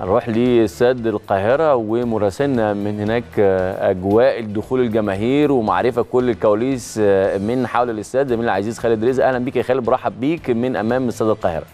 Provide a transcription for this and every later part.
هنروح لاستاد القاهرة ومراسلنا من هناك أجواء الدخول الجماهير ومعرفة كل الكواليس من حول الاستاد زميلنا العزيز خالد رزق أهلا بيك يا خالد برحب بيك من أمام استاد القاهرة.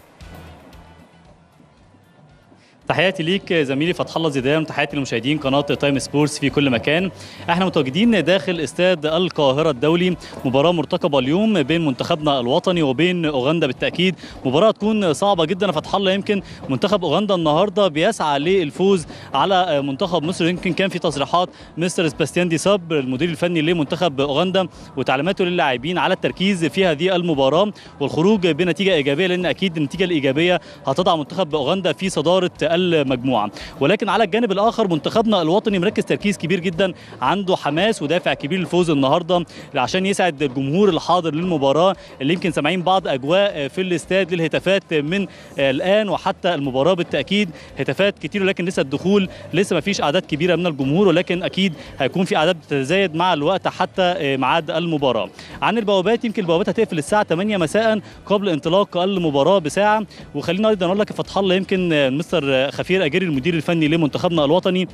تحياتي ليك زميلي فتح الله زيدان وتحياتي لمشاهدين قناة تايم سبورتس في كل مكان. إحنا متواجدين داخل استاد القاهرة الدولي مباراة مرتقبة اليوم بين منتخبنا الوطني وبين أوغندا. بالتأكيد مباراة تكون صعبة جدا فتح الله. يمكن منتخب أوغندا النهارده بيسعى للفوز على منتخب مصر. يمكن كان في تصريحات مستر سباستيان دي ساب المدير الفني لمنتخب أوغندا وتعليماته للاعبين على التركيز في هذه المباراة والخروج بنتيجة إيجابية لأن أكيد النتيجة الإيجابية هتضع منتخب أوغندا في صدارة المجموعة. ولكن على الجانب الآخر منتخبنا الوطني مركز تركيز كبير جدا عنده حماس ودافع كبير للفوز النهارده عشان يسعد الجمهور الحاضر للمباراة اللي يمكن سامعين بعض أجواء في الاستاد للهتافات من الآن وحتى المباراة. بالتأكيد هتافات كتير ولكن لسه الدخول لسه ما فيش أعداد كبيرة من الجمهور ولكن أكيد هيكون في أعداد بتتزايد مع الوقت حتى ميعاد المباراة. عن البوابات يمكن البوابات هتقفل الساعة 8 مساء قبل انطلاق المباراة بساعة. وخلينا أيضا أقول لك فتح الله يمكن مستر خفير اجري المدير الفني لمنتخبنا الوطني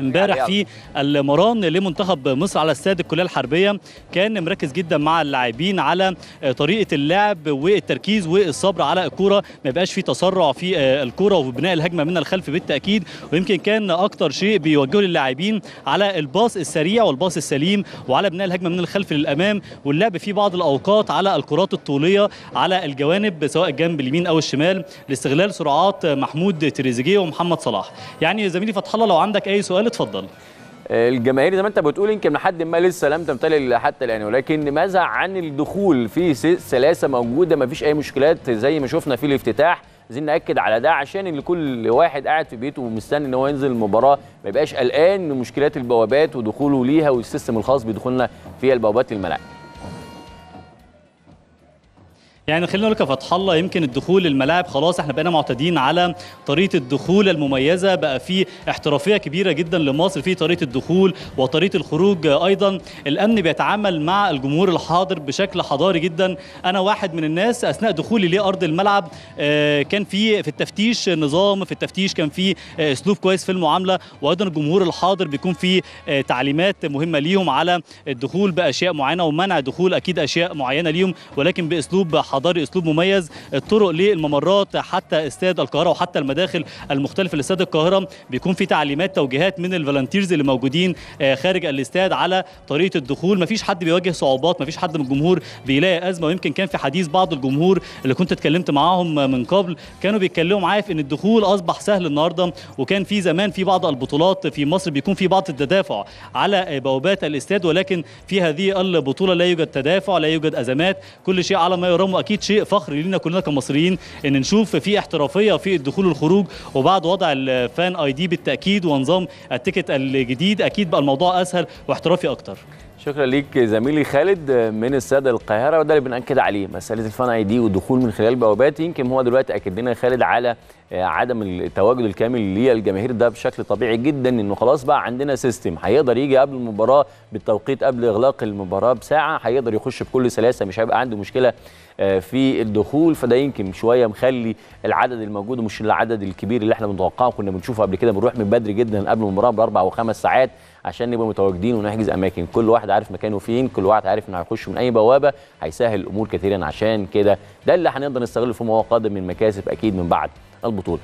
امبارح في المران لمنتخب مصر على استاد الكلية الحربية. كان مركز جدا مع اللاعبين على طريقة اللعب والتركيز والصبر على الكورة. ما يبقاش في تسرع في الكورة وبناء الهجمة من الخلف بالتأكيد. ويمكن كان أكتر شيء بيوجهه للاعبين على الباص السريع والباص السليم وعلى بناء الهجمة من الخلف للأمام. واللعب في بعض الأوقات على الكرات الطولية على الجوانب سواء الجنب اليمين أو الشمال. لاستغلال سرعات محمود تريزيجيه ومحمد صلاح. يعني زميلي فتح الله لو عندك أي سؤال اتفضل. الجماهير زي ما انت بتقول يمكن لحد ما لسه لم تمتلئ حتى الآن ولكن ماذا عن الدخول في سلاسة موجودة؟ ما فيش أي مشكلات زي ما شفنا في الافتتاح. عايزين نأكد على ده عشان اللي كل واحد قاعد في بيته ومستني إن هو ينزل المباراة. ما يبقاش قلقان من مشكلات البوابات ودخوله ليها والسيستم الخاص بدخولنا في البوابات الملاعب. يعني خلينا نقول فتح الله يمكن الدخول الملاعب خلاص إحنا بقينا معتادين على طريقة الدخول المميزة بقى في احترافية كبيرة جدا لمصر في طريقة الدخول وطريقة الخروج أيضا. الأمن بيتعامل مع الجمهور الحاضر بشكل حضاري جدا. أنا واحد من الناس أثناء دخولي لأرض الملعب كان في في التفتيش نظام في التفتيش كان في أسلوب كويس في المعاملة. وأيضا الجمهور الحاضر بيكون في تعليمات مهمة ليهم على الدخول بأشياء معينة ومنع دخول أكيد أشياء معينة ليهم ولكن بأسلوب حضاري اسلوب مميز الطرق للممرات حتى استاد القاهرة وحتى المداخل المختلفه لأستاد القاهرة. بيكون في تعليمات توجيهات من الفولنتيرز اللي موجودين خارج الاستاد على طريقة الدخول. مفيش حد بيواجه صعوبات مفيش حد من الجمهور بيلاقي أزمة ويمكن كان في حديث بعض الجمهور اللي كنت اتكلمت معاهم من قبل كانوا بيتكلموا معايا في إن الدخول أصبح سهل النهارده. وكان في زمان في بعض البطولات في مصر بيكون في بعض التدافع على بوابات الاستاد ولكن في هذه البطولة لا يوجد تدافع لا يوجد أزمات. كل شيء على ما يرام واكيد شيء فخر لينا كلنا كمصريين إن نشوف في احترافية في الدخول والخروج وبعد وضع ال Fan ID بالتأكيد ونظام ال ticket الجديد أكيد بقى الموضوع أسهل واحترافي أكتر. شكرا ليك زميلي خالد من استاد القاهرة وده اللي بنأكد عليه مسألة ال Fan ID والدخول من خلال بوابات. يمكن هو دلوقتي أكد لنا خالد على عدم التواجد الكامل للجماهير ده بشكل طبيعي جدا إنه خلاص بقى عندنا system هيقدر يجي قبل المباراة بالتوقيت قبل إغلاق المباراة بساعة هيقدر يخش بكل سلاسة مش هيبقى عنده مشكلة في الدخول. فده يمكن شوية مخلي العدد الموجود مش العدد الكبير اللي إحنا بنتوقعه كنا بنشوفه قبل كده بنروح من بدري جدا قبل المباراة بأربع وخمس ساعات عشان نبقى متواجدين ونحجز أماكن. كل واحد عارف مكانه فين كل واحد عارف إنه هيخش من أي بوابة هيسهل الأمور كثيرا. عشان كده ده اللي هنقدر نستغله في مواقع قادم من مكاسب أكيد من بعد البطولة.